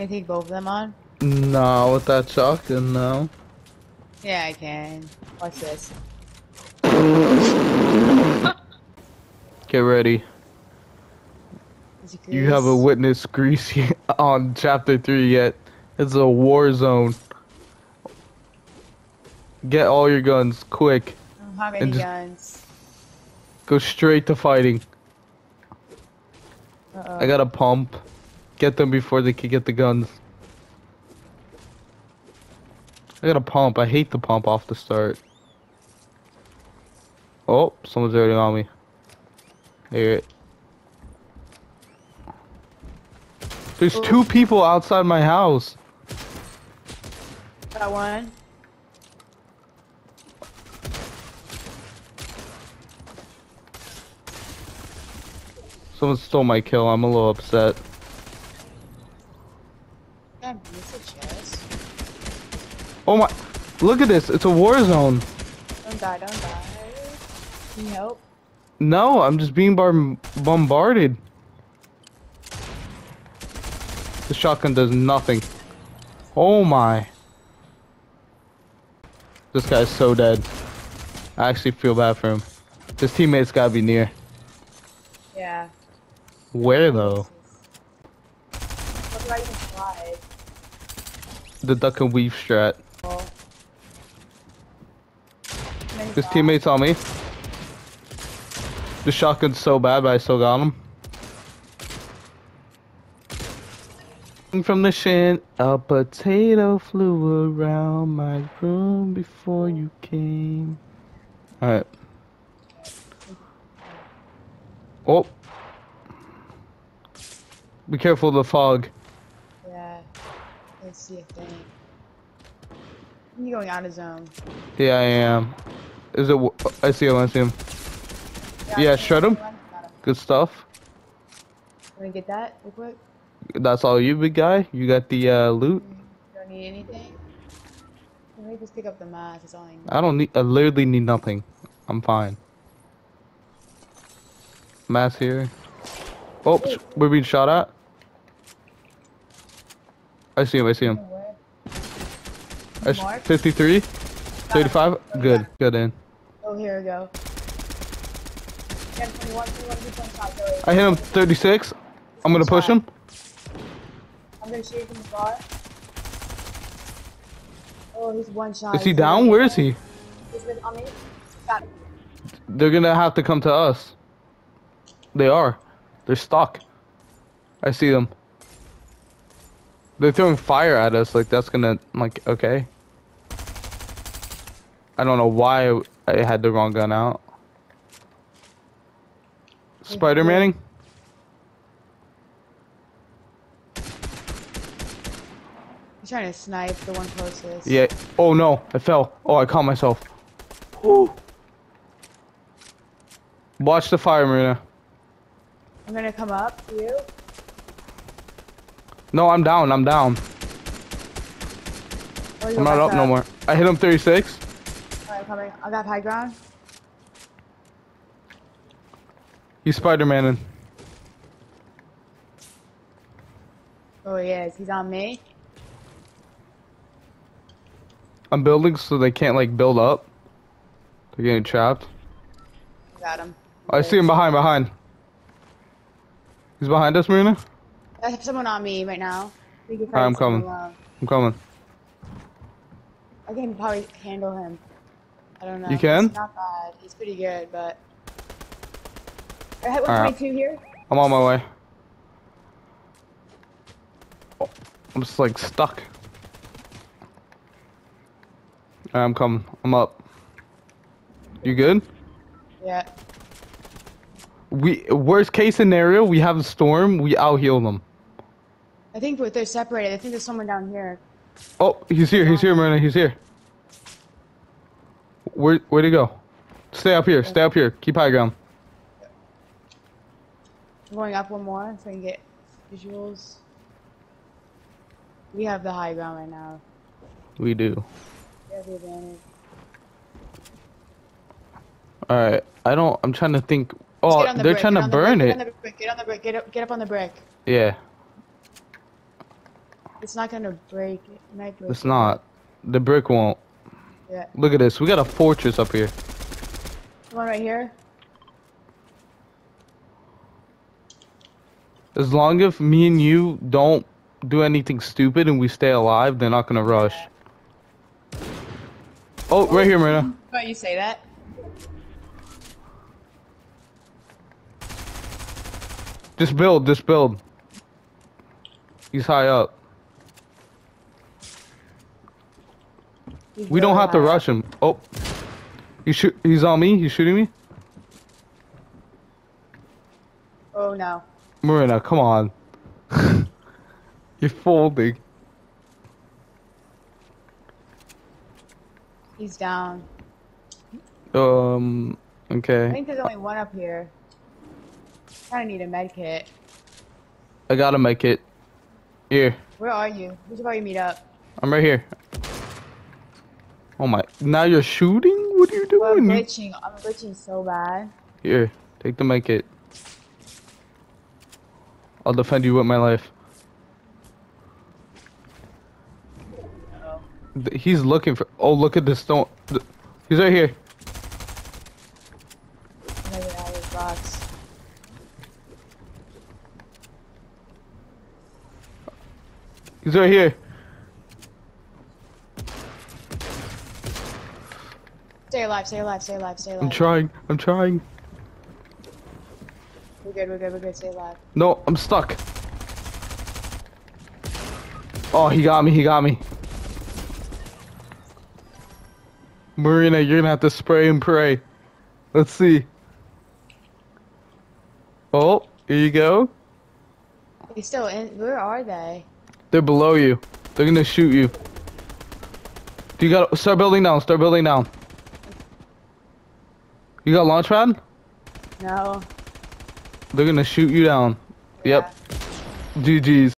Can I take both of them on? No, with that shotgun, no. Yeah, I can. Watch this. Get ready. You haven't Grease? witnessed Greasy on chapter 3 yet. It's a war zone. Get all your guns, quick. I don't have any and just- guns. Go straight to fighting. Uh-oh. I got a pump. Get them before they can get the guns. I got a pump. I hate the pump off the start. Oh, someone's already on me. Hear it. There's Oh. two people outside my house. Got one. Someone stole my kill. I'm a little upset. Oh my! Look at this. It's a war zone. Don't die, don't die. Help? No, I'm just being bar bombarded. The shotgun does nothing. Oh my. This guy's so dead. I actually feel bad for him. His teammates gotta be near. Yeah. Where though? What do I even slide? The duck and weave strat. Oh. Many His teammates on me. The shotgun's so bad, but I still got him. From the shin, a potato flew around my room before you came. Alright. Oh. Be careful of the fog. Yeah. Let's see a thing. You going out of zone? Yeah, I am. Is it? I see him, I see him. Yeah, shred him. Him. Good stuff. Wanna get that real quick? That's all you, big guy? You got the uh, loot? You don't need anything? Let me just pick up the mask, that's all I need. I don't need. I literally need nothing. I'm fine. Mass here. Oops, we're being shot at. I see him. I see him. I 53, 35. Good. Good in. Oh, here we go. 10, 21, 21, 2.5, Zoe. I hit him 36. I'm gonna push him. I'm gonna shoot you from the bar. Oh, he's one shot. Is he down? Where is he? He's with on me. Got him. They're gonna have to come to us. They are. They're stuck. I see them. They're throwing fire at us. Like that's gonna like okay. I don't know why I had the wrong gun out. Spider Manning. He's trying to snipe the one closest. Yeah. Oh no! I fell. Oh, I caught myself. Whew. Watch the fire, Marina. I'm gonna come up to you. No, I'm down. I'm down. Oh, or I'm not back up no more. I hit him 36. Alright, coming. I got high ground. He's Spider Manning. Oh, he is. He's on me. I'm building so they can't like build up. They're getting trapped. Got him. I see him behind, behind. He's behind us, Marina. I have someone on me right now. I'm coming. I'm coming. I can probably handle him. I don't know. You can? He's not bad. He's pretty good, but. I hit Alright. 122 here. I'm on my way. Oh, I'm just like stuck. Alright, I'm coming. I'm up. You good? Yeah. We worst case scenario, we have a storm. We out heal them. I think they're separated. I think there's someone down here. Oh, he's here. He's here, Marina. He's here. Where where'd he go? Stay up here. Stay up here. Keep high ground. I'm going up one more so I can get visuals. We have the high ground right now. We do. We have the advantage. All right. I don't. I'm trying to think. Oh, the they're brick, trying to burn brick, it. Get on the brick. Get on the brick. Get up, get up on the brick. Yeah. It's not gonna break. It might break. It's not. The brick won't. Yeah. Look at this. We got a fortress up here. One right here. As long as me and you don't do anything stupid and we stay alive, they're not gonna rush. Oh, right here, Marina. Why you say that? Just build, just build. He's high up. He's We don't have to rush him. Oh. He shoot he's on me, he's shooting me? Oh no. Marina, come on. You're folding. He's down. Um okay. I think there's only one up here. I Kinda need a med kit. I gotta make it. Here. Where are you? We should probably meet up. I'm right here. Oh my now you're shooting? What are you doing? I'm glitching. I'm glitching so bad. Here, take the med kit. I'll defend you with my life. Oh. He's looking for. Oh, look at this stone. He's right here. Maybe out of his box. He's right here. Alive, stay alive, stay alive, stay alive. I'm trying. I'm trying. We're good, we're good, we're good, stay alive. No, I'm stuck. Oh, he got me. He got me. Marina, you're gonna have to spray and pray. Let's see. Oh, here you go. He's still in. Where are they? They're below you. They're gonna shoot you. You gotta start building down? Start building down. You got launch pad? No. They're gonna shoot you down. Yep. GG's.